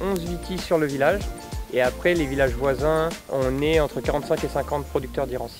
11 vitis sur le village. Et après, les villages voisins, on est entre 45 et 50 producteurs d'Irancy.